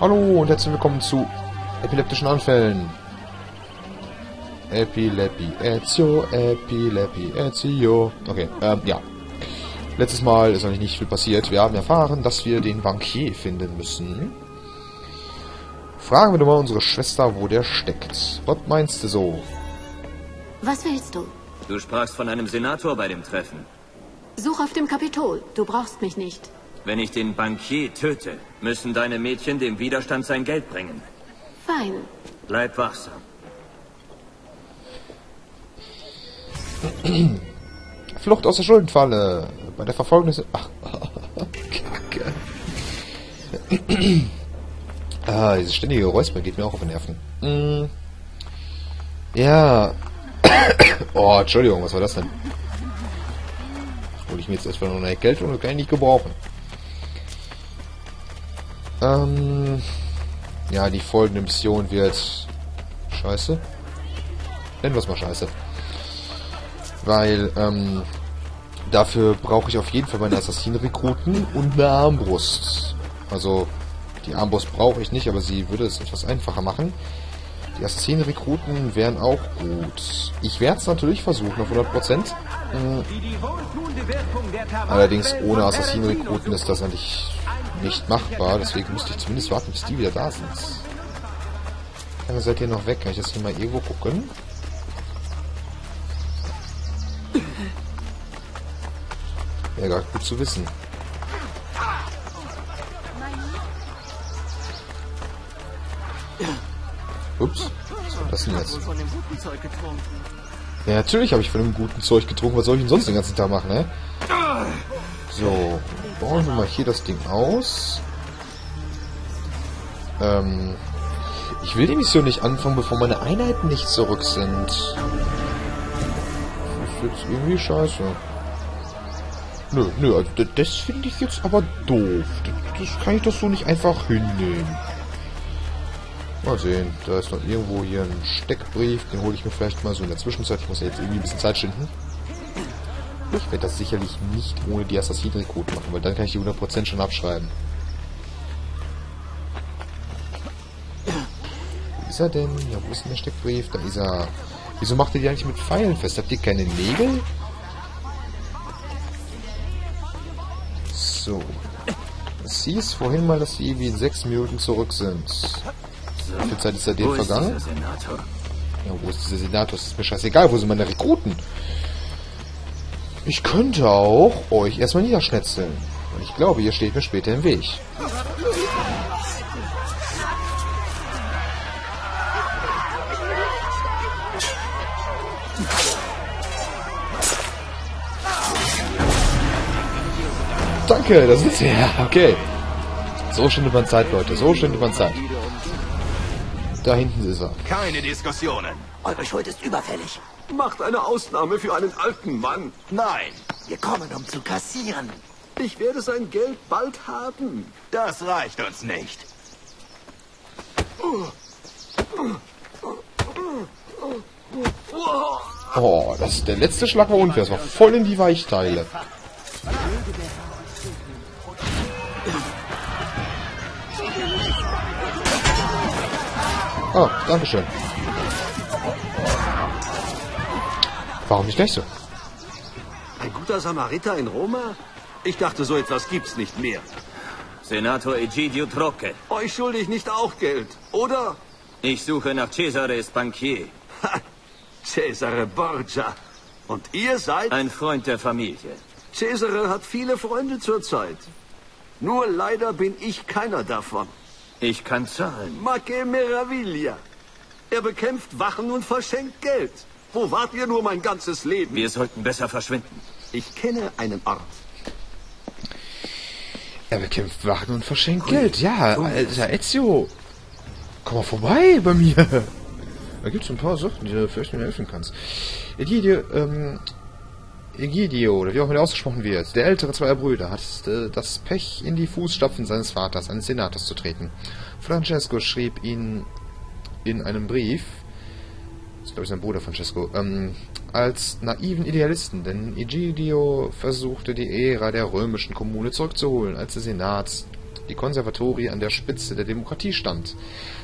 Hallo und herzlich willkommen zu epileptischen Anfällen. Epilepi, Ezio, Epilepi, Ezio. Okay, ähm, ja. Letztes Mal ist eigentlich nicht viel passiert. Wir haben erfahren, dass wir den Bankier finden müssen. Fragen wir doch mal unsere Schwester, wo der steckt. Was meinst du so? Was willst du? Du sprachst von einem Senator bei dem Treffen. Such auf dem Kapitol. Du brauchst mich nicht. Wenn ich den Bankier töte, müssen deine Mädchen dem Widerstand sein Geld bringen. Fein. Bleib wachsam. Flucht aus der Schuldenfalle. Bei der Verfolgung des... Ach, Kacke. ah, dieses ständige Räuspern geht mir auch auf den Nerven. Mm. Ja. oh, Entschuldigung, was war das denn? Hol ich mir jetzt erstmal noch eine Geld und kann ich nicht gebrauchen. Ähm, ja, die folgende Mission wird scheiße. Nennen wir es mal scheiße. Weil, ähm, dafür brauche ich auf jeden Fall meine Assassinen-Rekruten und eine Armbrust. Also, die Armbrust brauche ich nicht, aber sie würde es etwas einfacher machen. Die Assassinen-Rekruten wären auch gut. Ich werde es natürlich versuchen auf 100%. Mhm. Allerdings ohne Assassinen-Rekruten ist das eigentlich nicht machbar. Deswegen müsste ich zumindest warten, bis die wieder da sind. Dann seid ihr noch weg. Kann ich das hier mal irgendwo gucken? Wäre gar gut zu wissen. Ups, was war das denn jetzt? Ja, natürlich habe ich von dem guten Zeug getrunken. Was soll ich denn sonst den ganzen Tag machen, ne? So, bauen wir mal hier das Ding aus. Ähm, ich will die Mission nicht anfangen, bevor meine Einheiten nicht zurück sind. Das ist jetzt irgendwie scheiße. Nö, nö, also das finde ich jetzt aber doof. Das, das kann ich doch so nicht einfach hinnehmen. Mal sehen, da ist noch irgendwo hier ein Steckbrief, den hole ich mir vielleicht mal so in der Zwischenzeit. Ich muss ja jetzt irgendwie ein bisschen Zeit schinden. Ich werde das sicherlich nicht ohne die Assassinenrekruten machen, weil dann kann ich die 100% schon abschreiben. Wo ist er denn? Ja, wo ist denn der Steckbrief? Da ist er. Wieso macht ihr die eigentlich mit Pfeilen fest? Habt ihr keine Nägel? So. Es hieß vorhin mal, dass sie wie in sechs Minuten zurück sind. Wie viel Zeit ist seitdem vergangen? Ja, wo ist dieser Senator? Das ist mir scheißegal. Wo sind meine Rekruten? Ich könnte auch euch erstmal niederschnetzeln. Und ich glaube, ihr steht mir später im Weg. Danke, das ist ja okay. So schnell man Zeit, Leute. So schnell man Zeit. Da hinten ist er. Keine Diskussionen. Eure Schuld ist überfällig. Macht eine Ausnahme für einen alten Mann. Nein, wir kommen, um zu kassieren. Ich werde sein Geld bald haben. Das reicht uns nicht. Oh, das der letzte Schlag war unfair. Das war voll in die Weichteile. Oh, Dankeschön. Warum nicht gleich so? Ein guter Samariter in Roma? Ich dachte, so etwas gibt's nicht mehr. Senator Egidio Trocche. Euch schulde ich nicht auch Geld, oder? Ich suche nach Cesare Bankier. Ha, Cesare Borgia. Und ihr seid? Ein Freund der Familie. Cesare hat viele Freunde zurzeit. Nur leider bin ich keiner davon. Ich kann zahlen. Ma che meraviglia. Er bekämpft Wachen und verschenkt Geld. Wo wart ihr nur mein ganzes Leben? Wir sollten besser verschwinden. Ich kenne einen Ort. Er bekämpft Wachen und verschenkt Geld. Ja, alter Ezio. Komm mal vorbei bei mir. Da gibt's ein paar Sachen, die du vielleicht mir helfen kannst. Egidio, ähm, Egidio, oder wie auch immer ausgesprochen wird, der ältere zweier Brüder, hat äh, das Pech, in die Fußstapfen seines Vaters, eines Senators, zu treten. Francesco schrieb ihn in einem Brief, ist glaube ich sein Bruder Francesco, ähm, als naiven Idealisten, denn Egidio versuchte die Ära der römischen Kommune zurückzuholen, als der Senat die Konservatorie an der Spitze der Demokratie stand.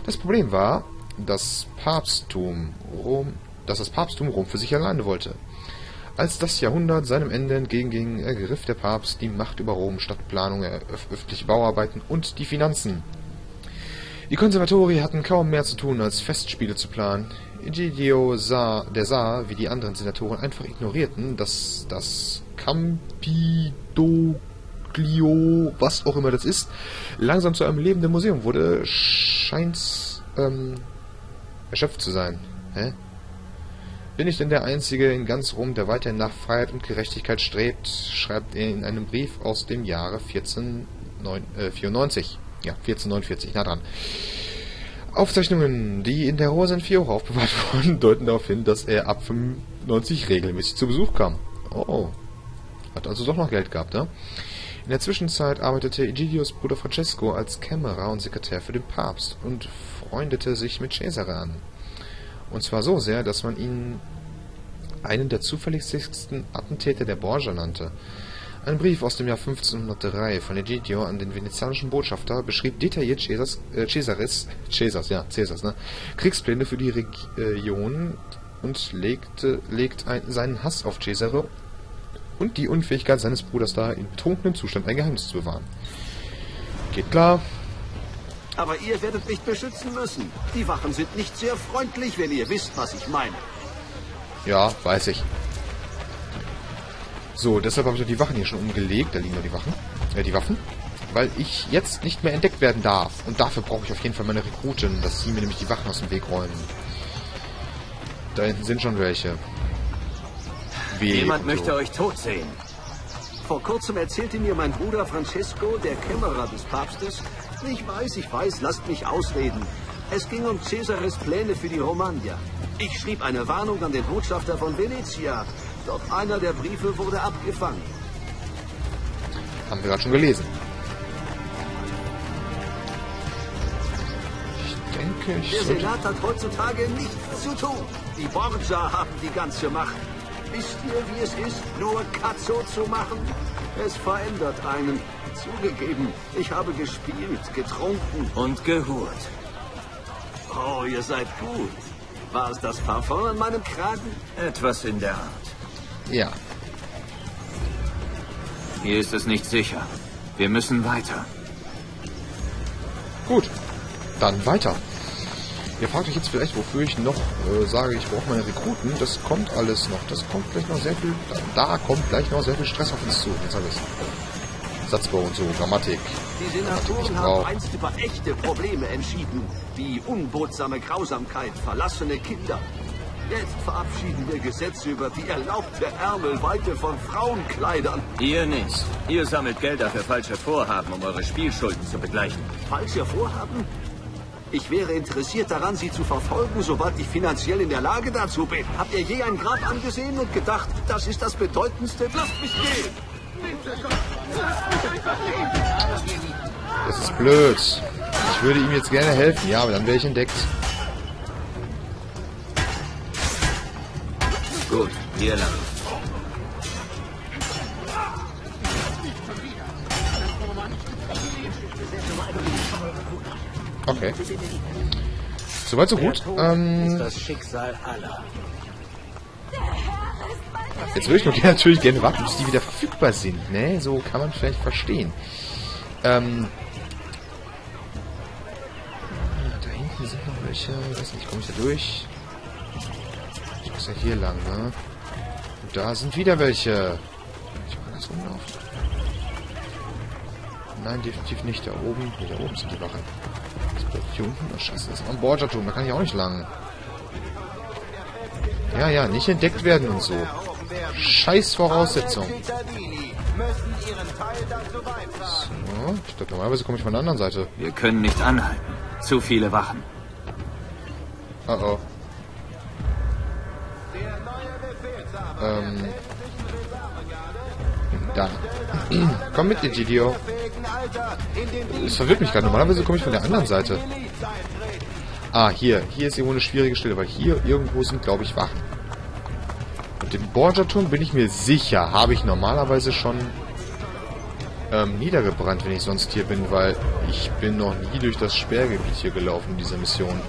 Das Problem war, dass Papsttum Rom, dass das Papsttum Rom für sich alleine wollte. Als das Jahrhundert seinem Ende entgegenging, ergriff der Papst die Macht über Rom, Stadtplanung, öf öffentliche Bauarbeiten und die Finanzen. Die Konservatori hatten kaum mehr zu tun, als Festspiele zu planen. Egidio sah, der sah, wie die anderen Senatoren einfach ignorierten, dass das Campidoglio, was auch immer das ist, langsam zu einem lebenden Museum wurde, scheint ähm, erschöpft zu sein. Hä? Bin ich denn der Einzige in ganz Rom, der weiterhin nach Freiheit und Gerechtigkeit strebt, schreibt er in einem Brief aus dem Jahre 1494. Äh, ja, 1449, nah dran. Aufzeichnungen, die in der Rosen 4 aufbewahrt wurden, deuten darauf hin, dass er ab 95 regelmäßig zu Besuch kam. Oh, hat also doch noch Geld gehabt, ne? In der Zwischenzeit arbeitete Egidios Bruder Francesco als Kämmerer und Sekretär für den Papst und freundete sich mit Cesare an. Und zwar so sehr, dass man ihn einen der zuverlässigsten Attentäter der Borgia nannte. Ein Brief aus dem Jahr 1503 von Egidio an den venezianischen Botschafter beschrieb detailliert Caesars, äh, Caesaris, Caesars, ja, Caesars, ne, Kriegspläne für die Region und legte, legt ein, seinen Hass auf Cesare und die Unfähigkeit seines Bruders dar, in betrunkenem Zustand ein Geheimnis zu bewahren. Geht klar. Aber ihr werdet mich beschützen müssen. Die Wachen sind nicht sehr freundlich, wenn ihr wisst, was ich meine. Ja, weiß ich. So, deshalb habe ich die Wachen hier schon umgelegt. Da liegen noch die Wachen. Äh, die Waffen. Weil ich jetzt nicht mehr entdeckt werden darf. Und dafür brauche ich auf jeden Fall meine Rekruten, dass sie mir nämlich die Wachen aus dem Weg räumen. Da hinten sind schon welche. Wie Jemand möchte euch tot sehen. Vor kurzem erzählte mir mein Bruder Francesco, der Kämmerer des Papstes. Ich weiß, ich weiß, lasst mich ausreden. Es ging um Cesares Pläne für die Romagna. Ich schrieb eine Warnung an den Botschafter von Venezia. Doch einer der Briefe wurde abgefangen. Haben wir gerade schon gelesen. Ich denke, ich Der Senat hat heutzutage nichts zu tun. Die Borgia haben die ganze Macht. Wisst ihr, wie es ist, nur Cazzo zu machen? Es verändert einen. Zugegeben, ich habe gespielt, getrunken. Und gehurt. Oh, ihr seid gut. War es das Parfum an meinem Kragen? Etwas in der Art. Ja. Hier ist es nicht sicher. Wir müssen weiter. Gut. Dann weiter. Ihr fragt euch jetzt vielleicht, wofür ich noch äh, sage, ich brauche meine Rekruten. Das kommt alles noch. Das kommt gleich noch sehr viel. Da, da kommt gleich noch sehr viel Stress auf uns zu. Jetzt alles. Satzbau und so, Grammatik. Die Senatoren haben einst über echte Probleme entschieden, wie unbotsame Grausamkeit, verlassene Kinder. Jetzt verabschieden wir Gesetze über die erlaubte Ärmelweite von Frauenkleidern. Ihr nicht. Ihr sammelt Gelder für falsche Vorhaben, um eure Spielschulden zu begleichen. Falsche Vorhaben? Ich wäre interessiert daran, sie zu verfolgen, sobald ich finanziell in der Lage dazu bin. Habt ihr je ein Grab angesehen und gedacht, das ist das Bedeutendste? Lasst mich gehen! Das ist blöd. Ich würde ihm jetzt gerne helfen, ja, aber dann wäre ich entdeckt. Gut, hier lang. Okay. Soweit so gut. Ähm, das Schicksal aller. jetzt würde ich noch natürlich gerne warten, bis die wieder verfügbar sind. Ne, so kann man vielleicht verstehen. Ähm, da hinten sind noch welche. Ich weiß nicht, komme ich da durch? Muss ja hier lang, ne? Und da sind wieder welche. Ich kann das rumlaufen. Nein, definitiv nicht. Da oben. Nee, da oben sind die Wachen. Das bleibt hier unten. Oh, scheiße, das ist ein Borgia-Turm. Da kann ich auch nicht lang. Ja, ja, nicht entdeckt werden und so. Scheiß Voraussetzung. So, ich glaube, normalerweise komme ich von der anderen Seite. Wir können nicht anhalten. Zu viele Wachen. Oh oh. Ähm. Da. Komm mit, Egidio. Es verwirrt mich gerade. Normalerweise komme ich von der anderen Seite. Ah, hier. Hier ist irgendwo eine schwierige Stelle, weil hier irgendwo sind, glaube ich, Wachen. Und den Borgia-Turm bin ich mir sicher, habe ich normalerweise schon ähm, niedergebrannt, wenn ich sonst hier bin, weil ich bin noch nie durch das Sperrgebiet hier gelaufen in dieser Mission.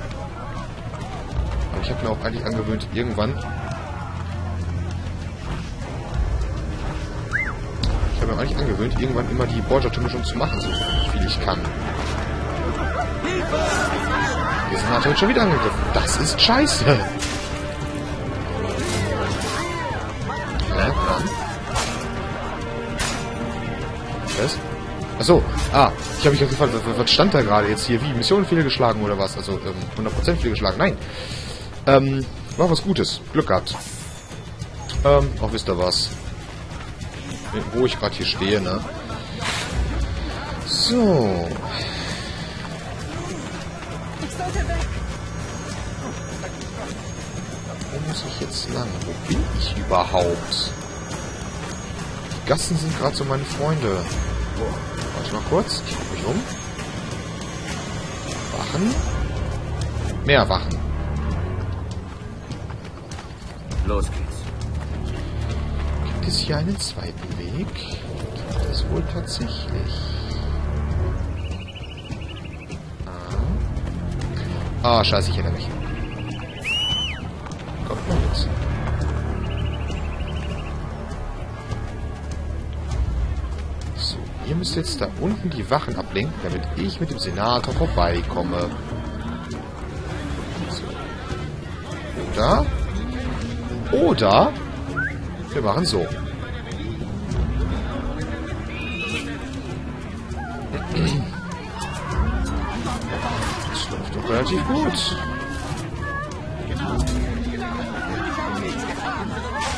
Aber ich habe mir auch eigentlich angewöhnt, irgendwann... mir eigentlich angewöhnt, irgendwann immer die Borgia-Türme schon zu machen, so viel ich kann. Wir sind natürlich schon wieder angegriffen. Das ist scheiße. Komm. Was? Achso, ah, ich habe mich gefragt, was, was stand da gerade jetzt hier? Wie, Mission fehlgeschlagen oder was? Also, ähm, 100% fehlgeschlagen. Nein. Ähm, war was Gutes. Glück gehabt. Ähm, auch wisst ihr was. Wo ich gerade hier stehe, ne? So. Wo muss ich jetzt lang? Wo bin ich überhaupt? Die Gassen sind gerade so meine Freunde. Warte mal kurz. Ich gucke mich um. Wachen. Mehr Wachen. Los geht's. Es hier einen zweiten Weg? Gibt es wohl tatsächlich. Ah, ah scheiße, ich erinnere mich. Kommt mal mit. So, ihr müsst jetzt da unten die Wachen ablenken, damit ich mit dem Senator vorbeikomme. So. Oder? Oder wir machen so. Das läuft doch relativ gut.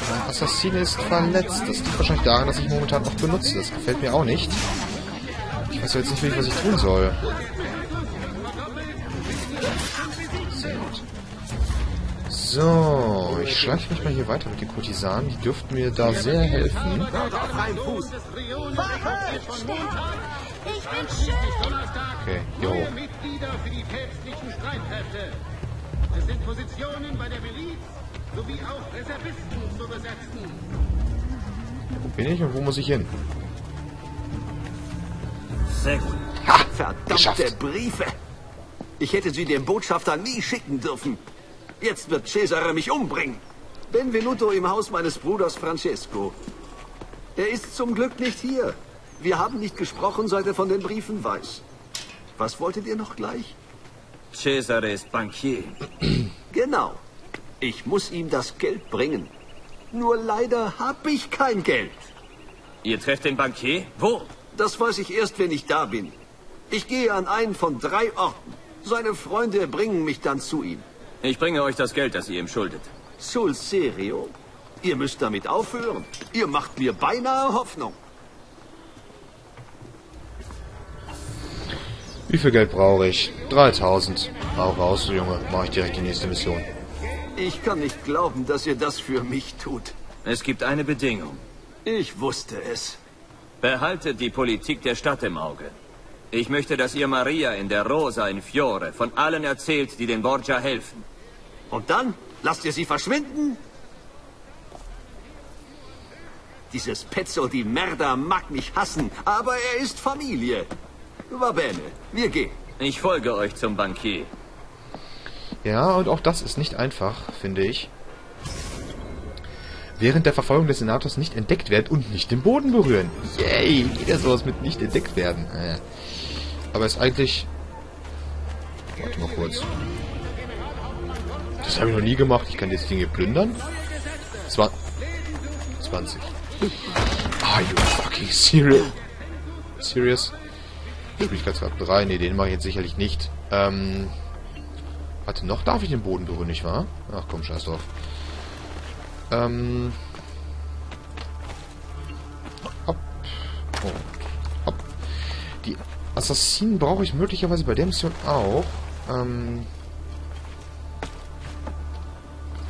Mein Assassine ist verletzt. Das liegt wahrscheinlich daran, dass ich momentan noch benutze. Das gefällt mir auch nicht. Ich weiß jetzt nicht wirklich, was ich tun soll. So, ich schleiche mich mal hier weiter mit den Kurtisanen. Die dürften mir da sehr helfen. Okay, jo. Mitglieder für die päpstlichen Streitkräfte. Es sind Positionen bei der Miliz sowie auch Reservisten zu besetzen. Wo bin ich und wo muss ich hin? Sehr gut. Ha! Verdammte Geschafft. Briefe! Ich hätte sie dem Botschafter nie schicken dürfen. Jetzt wird Cesare mich umbringen. Benvenuto im Haus meines Bruders Francesco. Er ist zum Glück nicht hier. Wir haben nicht gesprochen, seit er von den Briefen weiß. Was wolltet ihr noch gleich? Cesare ist Bankier. Genau. Ich muss ihm das Geld bringen. Nur leider habe ich kein Geld. Ihr trefft den Bankier? Wo? Das weiß ich erst, wenn ich da bin. Ich gehe an einen von drei Orten. Seine Freunde bringen mich dann zu ihm. Ich bringe euch das Geld, das ihr ihm schuldet. Sul serio? Ihr müsst damit aufhören. Ihr macht mir beinahe Hoffnung. Wie viel Geld brauche ich? 3000. Hau raus, Junge. Mach ich direkt die nächste Mission. Ich kann nicht glauben, dass ihr das für mich tut. Es gibt eine Bedingung. Ich wusste es. Behaltet die Politik der Stadt im Auge. Ich möchte, dass ihr Maria in der Rosa in Fiore von allen erzählt, die den Borgia helfen. Und dann lasst ihr sie verschwinden? Dieses Pezzo di Merda mag mich hassen, aber er ist Familie. Va bene, wir gehen. Ich folge euch zum Bankier. Ja, und auch das ist nicht einfach, finde ich. Während der Verfolgung des Senators nicht entdeckt werden und nicht den Boden berühren. Yay, wieder sowas mit nicht entdeckt werden. Äh. Aber ist eigentlich... Warte mal kurz. Das habe ich noch nie gemacht. Ich kann jetzt Dinge plündern. Zwa 20. Are you fucking serious? Serious? Schwierigkeitsgrad 3. Ne, den mache ich jetzt sicherlich nicht. Ähm... Warte, noch darf ich den Boden berühren, nicht wahr? Ach komm, scheiß drauf. Ähm. Hopp. Und hopp. Die Assassinen brauche ich möglicherweise bei der Mission auch. Ähm.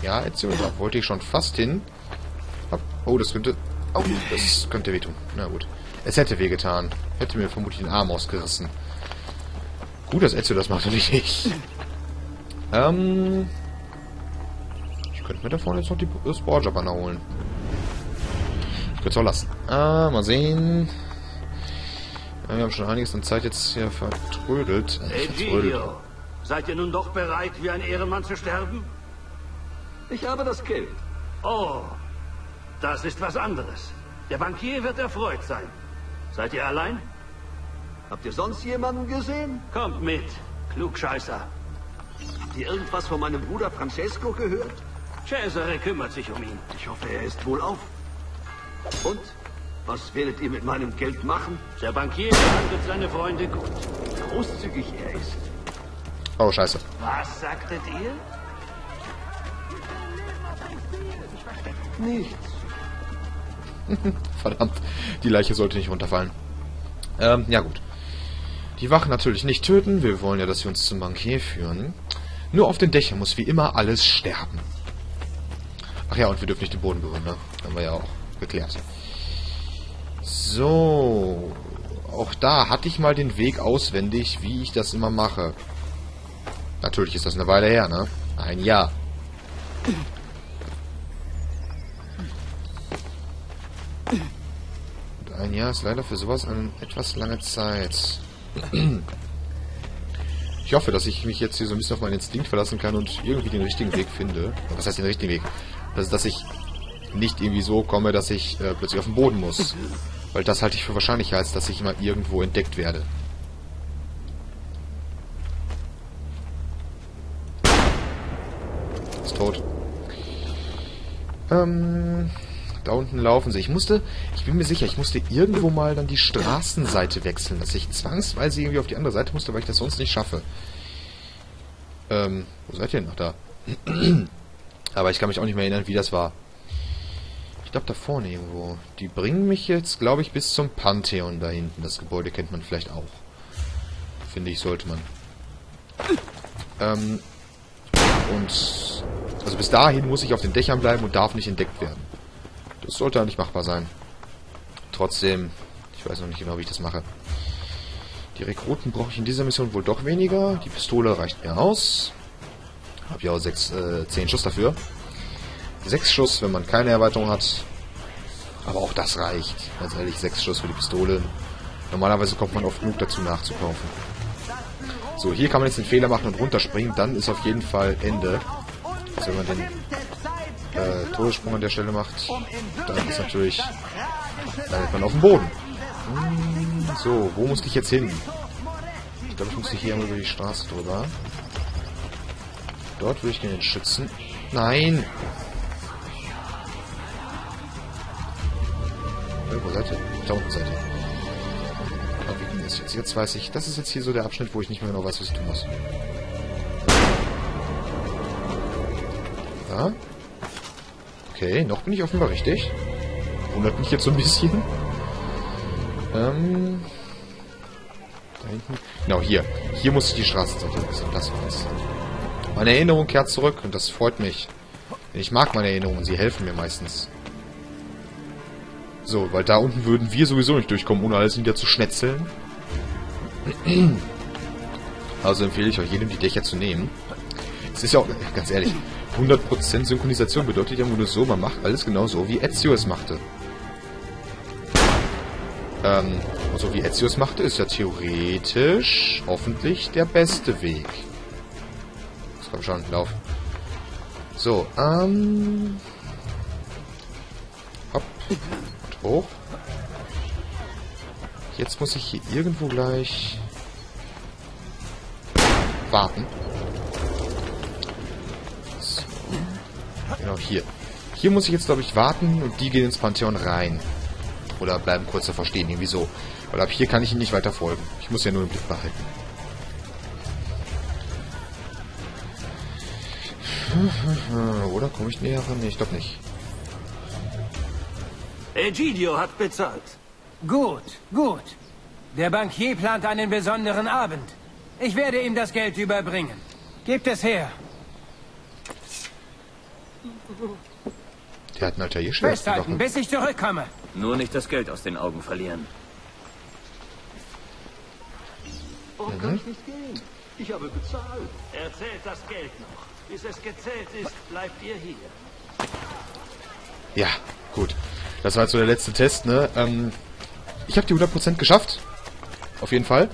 Ja, Ezio, da wollte ich schon fast hin. Hopp. Oh, das könnte... Oh, das könnte wehtun. Na gut. Es hätte wehgetan. Hätte mir vermutlich den Arm ausgerissen. Gut, dass Ezio das macht und nicht ich. Ähm... Ich könnte mir da vorne jetzt noch die das Borgia-Banner holen. Ich könnte es auch lassen. Ah, mal sehen. Ja, wir haben schon einiges an Zeit jetzt hier vertrödelt. Äh, vertrödelt. Egidio, seid ihr nun doch bereit, wie ein Ehrenmann zu sterben? Ich habe das Geld. Oh, das ist was anderes. Der Bankier wird erfreut sein. Seid ihr allein? Habt ihr sonst jemanden gesehen? Kommt mit, Klugscheißer. Habt ihr irgendwas von meinem Bruder Francesco gehört? Cesare kümmert sich um ihn. Ich hoffe, er ist wohl auf. Und? Was werdet ihr mit meinem Geld machen? Der Bankier behandelt seine Freunde gut. Großzügig er ist. Oh, scheiße. Was sagtet ihr? Nichts. Verdammt, die Leiche sollte nicht runterfallen. Ähm, ja gut. Die Wachen natürlich nicht töten. Wir wollen ja, dass sie uns zum Bankier führen. Nur auf den Dächern muss wie immer alles sterben. Ach ja, und wir dürfen nicht den Boden berühren, ne? Haben wir ja auch geklärt. So. Auch da hatte ich mal den Weg auswendig, wie ich das immer mache. Natürlich ist das eine Weile her, ne? Ein Jahr. Und ein Jahr ist leider für sowas eine etwas lange Zeit. Ich hoffe, dass ich mich jetzt hier so ein bisschen auf meinen Instinkt verlassen kann und irgendwie den richtigen Weg finde. Was heißt den richtigen Weg? Also, dass ich nicht irgendwie so komme, dass ich äh, plötzlich auf den Boden muss. Weil das halte ich für wahrscheinlicher, als dass ich mal irgendwo entdeckt werde. Ist tot. Ähm, da unten laufen sie. Ich musste, ich bin mir sicher, ich musste irgendwo mal dann die Straßenseite wechseln, dass ich zwangsweise irgendwie auf die andere Seite musste, weil ich das sonst nicht schaffe. Ähm, wo seid ihr denn noch da? Aber ich kann mich auch nicht mehr erinnern, wie das war. Ich glaube, da vorne irgendwo. Die bringen mich jetzt, glaube ich, bis zum Pantheon da hinten. Das Gebäude kennt man vielleicht auch. Finde ich, sollte man. Ähm, und also bis dahin muss ich auf den Dächern bleiben und darf nicht entdeckt werden. Das sollte nicht machbar sein. Trotzdem, ich weiß noch nicht genau, wie ich das mache. Die Rekruten brauche ich in dieser Mission wohl doch weniger. Die Pistole reicht mir aus. Hab ja auch sechs, äh, zehn Schuss dafür. Sechs Schuss, wenn man keine Erweiterung hat. Aber auch das reicht. Ganz ehrlich, sechs Schuss für die Pistole. Normalerweise kommt man oft genug dazu nachzukaufen. So, hier kann man jetzt den Fehler machen und runterspringen. Dann ist auf jeden Fall Ende. Also wenn man den äh, Todessprung an der Stelle macht, dann ist natürlich... Dann ist man auf dem Boden. Hm, so, wo muss ich jetzt hin? Ich glaube, ich muss hier einmal über die Straße drüber. Dort würde ich den schützen. Nein! Wo seid ihr? Da unten seid ihr. Aber wie ging das jetzt? Jetzt weiß ich, das ist jetzt hier so der Abschnitt, wo ich nicht mehr genau weiß, was ich tun muss. Ja. Okay, noch bin ich offenbar richtig. Wundert mich jetzt so ein bisschen. Ähm. Da hinten. Genau, hier. Hier muss ich die Straßenseite wechseln. Das war's. Meine Erinnerung kehrt zurück und das freut mich. Denn ich mag meine Erinnerungen, sie helfen mir meistens. So, weil da unten würden wir sowieso nicht durchkommen, ohne alles wieder zu schnetzeln. Also empfehle ich euch jedem, die Dächer zu nehmen. Es ist ja auch, ganz ehrlich, 100% Synchronisation bedeutet ja nur so, man macht alles genau so, wie Ezio es machte. Ähm, so wie Ezio es machte, ist ja theoretisch hoffentlich der beste Weg. Das kommt schon, lauf. So, ähm... Hopp. Und hoch. Jetzt muss ich hier irgendwo gleich... warten. So. Genau, hier. Hier muss ich jetzt, glaube ich, warten und die gehen ins Pantheon rein. Oder bleiben kurz davor stehen, irgendwie so. Weil ab hier kann ich ihnen nicht weiter folgen. Ich muss ja nur im Blick behalten. Oder komme ich näher ran? Nee, ich glaube nicht. Egidio hat bezahlt. Gut, gut. Der Bankier plant einen besonderen Abend. Ich werde ihm das Geld überbringen. Gebt es her. Der hat ein Altair-Schwert. Festhalten, bis ich zurückkomme. Nur nicht das Geld aus den Augen verlieren. Oh, kann ich nicht gehen. Ich habe bezahlt. Erzählt das Geld noch. Bis es gezählt ist, bleibt ihr hier. Ja, gut. Das war jetzt so der letzte Test, ne? Ähm, ich habe die 100% geschafft. Auf jeden Fall.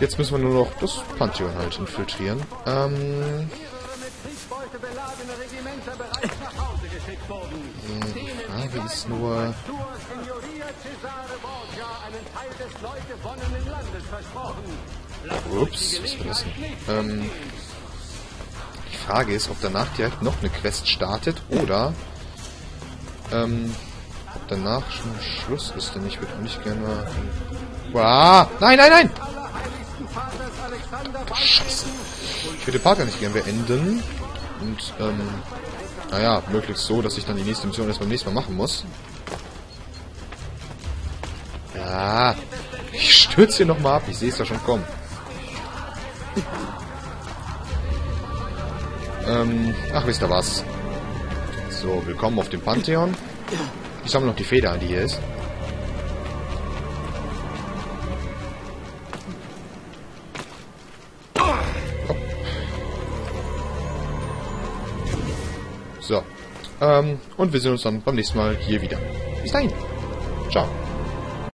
Jetzt müssen wir nur noch das Pantheon halt infiltrieren. Ähm... Die Frage ist nur... Ups, was war das denn? Ähm... Frage ist, ob danach direkt noch eine Quest startet oder ähm, ob danach schon Schluss ist, denn ich würde nicht gerne. Wow. Nein, nein, nein! Scheiße. Ich würde den Part gar nicht gerne beenden. Und, ähm, naja, möglichst so, dass ich dann die nächste Mission erst beim nächsten Mal machen muss. Ja, ich stürze hier nochmal ab. Ich sehe es ja schon kommen. Ähm, ach, wisst ihr was? So, willkommen auf dem Pantheon. Ich sammle noch die Feder, die hier ist. So. Ähm, und wir sehen uns dann beim nächsten Mal hier wieder. Bis dahin. Ciao.